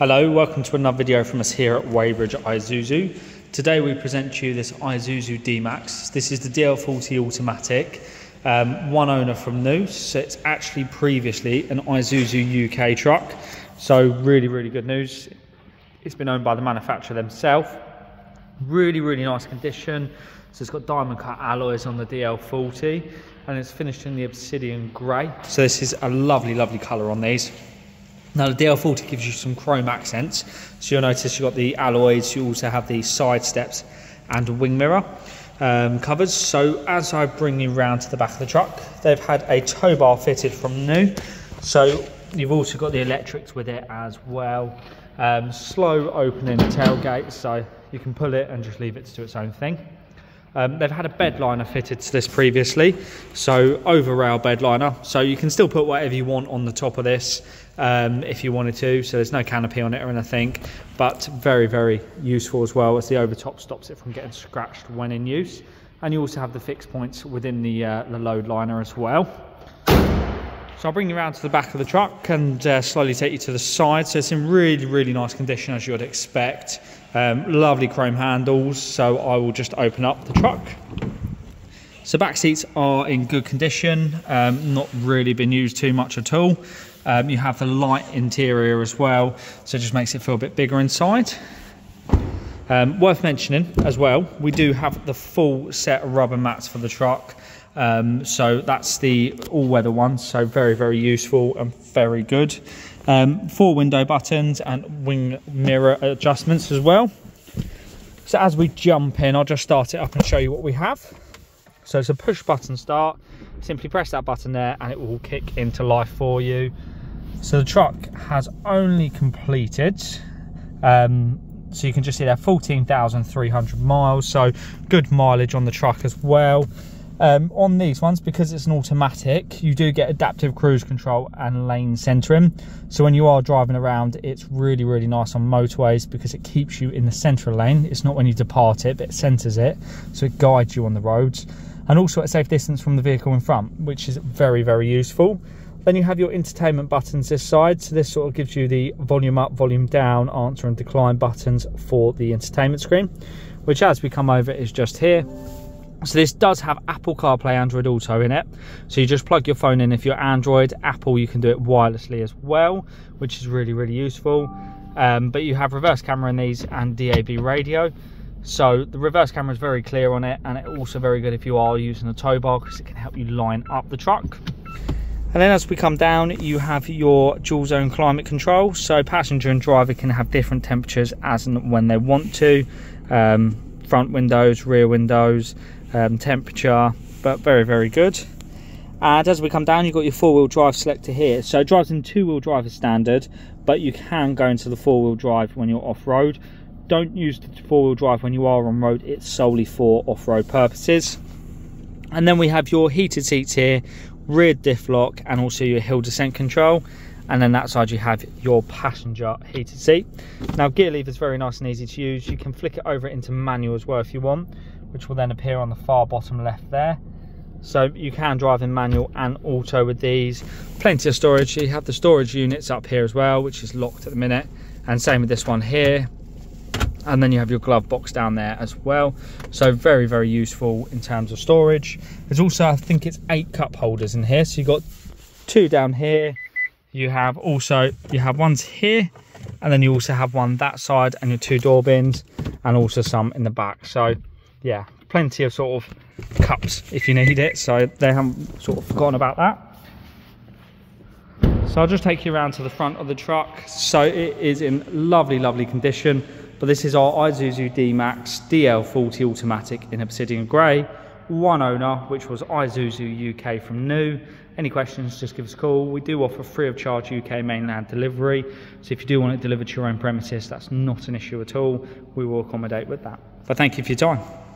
Hello, welcome to another video from us here at Weybridge Isuzu. Today we present to you this Isuzu D-Max. This is the DL40 automatic, um, one owner from new, so it's actually previously an Isuzu UK truck. So really, really good news. It's been owned by the manufacturer themselves. Really, really nice condition. So it's got diamond cut alloys on the DL40 and it's finished in the obsidian grey. So this is a lovely, lovely colour on these. Now the DL40 gives you some chrome accents. So you'll notice you've got the alloys, you also have the side steps and a wing mirror um, covers. So as I bring you round to the back of the truck, they've had a tow bar fitted from new. So you've also got the electrics with it as well. Um, slow opening tailgate, so you can pull it and just leave it to do its own thing. Um, they've had a bed liner fitted to this previously, so over rail bed liner. So you can still put whatever you want on the top of this um, if you wanted to. So there's no canopy on it or anything, but very, very useful as well as the overtop stops it from getting scratched when in use. And you also have the fixed points within the, uh, the load liner as well. So I'll bring you around to the back of the truck and uh, slowly take you to the side. So it's in really, really nice condition as you would expect. Um, lovely chrome handles. So I will just open up the truck. So back seats are in good condition, um, not really been used too much at all. Um, you have the light interior as well, so it just makes it feel a bit bigger inside. Um, worth mentioning as well, we do have the full set of rubber mats for the truck. Um, so that's the all-weather one, so very, very useful and very good. Um, four window buttons and wing mirror adjustments as well. So as we jump in, I'll just start it up and show you what we have. So it's a push button start. Simply press that button there and it will kick into life for you. So the truck has only completed, um, so you can just see there 14,300 miles. So good mileage on the truck as well. Um, on these ones, because it's an automatic, you do get adaptive cruise control and lane centering. So when you are driving around, it's really, really nice on motorways because it keeps you in the central lane. It's not when you depart it, but it centers it. So it guides you on the roads. And also at a safe distance from the vehicle in front, which is very, very useful. Then you have your entertainment buttons this side. So this sort of gives you the volume up, volume down, answer and decline buttons for the entertainment screen, which as we come over is just here. So this does have Apple CarPlay Android Auto in it. So you just plug your phone in if you're Android. Apple, you can do it wirelessly as well, which is really, really useful. Um, but you have reverse camera in these and DAB radio. So the reverse camera is very clear on it and it's also very good if you are using a tow bar because it can help you line up the truck. And then as we come down, you have your dual zone climate control. So passenger and driver can have different temperatures as and when they want to. Um, front windows, rear windows, um, temperature, but very, very good. And as we come down, you've got your four-wheel drive selector here. So it drives in two-wheel drive as standard, but you can go into the four-wheel drive when you're off-road. Don't use the four-wheel drive when you are on road. It's solely for off-road purposes. And then we have your heated seats here, rear diff lock, and also your hill descent control. And then that side you have your passenger heated seat. Now gear lever is very nice and easy to use. You can flick it over into manual as well if you want which will then appear on the far bottom left there. So you can drive in manual and auto with these. Plenty of storage. You have the storage units up here as well, which is locked at the minute. And same with this one here. And then you have your glove box down there as well. So very, very useful in terms of storage. There's also, I think it's eight cup holders in here. So you've got two down here. You have also, you have ones here. And then you also have one that side and your two door bins. And also some in the back. So yeah, plenty of sort of cups if you need it. So they haven't sort of forgotten about that. So I'll just take you around to the front of the truck. So it is in lovely, lovely condition. But this is our Isuzu D-Max DL40 automatic in Obsidian Grey. One owner, which was Isuzu UK from new. Any questions, just give us a call. We do offer free of charge UK mainland delivery. So if you do want it delivered to your own premises, that's not an issue at all. We will accommodate with that. But thank you for your time.